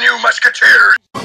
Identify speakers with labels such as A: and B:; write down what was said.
A: on you, musketeers!